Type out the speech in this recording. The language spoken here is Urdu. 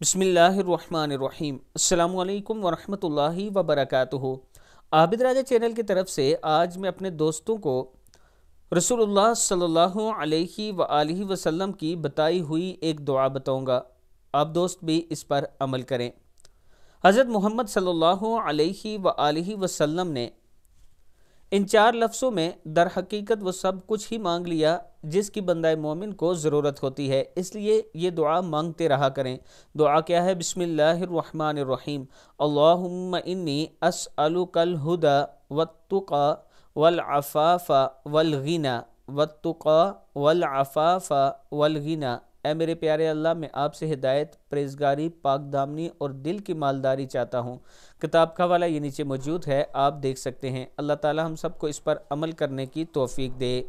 بسم اللہ الرحمن الرحیم۔ السلام علیکم ورحمۃ اللہ وبرکاتہ۔ عابد راجہ چینل کی طرف سے آج میں اپنے دوستوں کو رسول اللہ صلی اللہ علیہ وآلہ وسلم کی بتائی ہوئی ایک دعا بتاؤں گا۔ آپ دوست بھی اس پر عمل کریں۔ حضرت محمد صلی اللہ علیہ وآلہ وسلم نے ان چار لفظوں میں در حقیقت وہ سب کچھ ہی مانگ لیا جس کی بندہ مومن کو ضرورت ہوتی ہے۔ اس لیے یہ دعا مانگتے رہا کریں۔ دعا کیا ہے؟ بسم اللہ الرحمن الرحیم۔ اللہم انی اسألک الہدا والتقا والعفاف والغنا۔ والتقا والعفاف والغنا۔ اے میرے پیارے اللہ، میں آپ سے ہدایت پریزگاری پاک دامنی اور دل کی مالداری چاہتا ہوں۔ کتاب کا والا یہ نیچے موجود ہے، آپ دیکھ سکتے ہیں۔ اللہ تعالی ہم سب کو اس پر عمل کرنے کی توفیق دے۔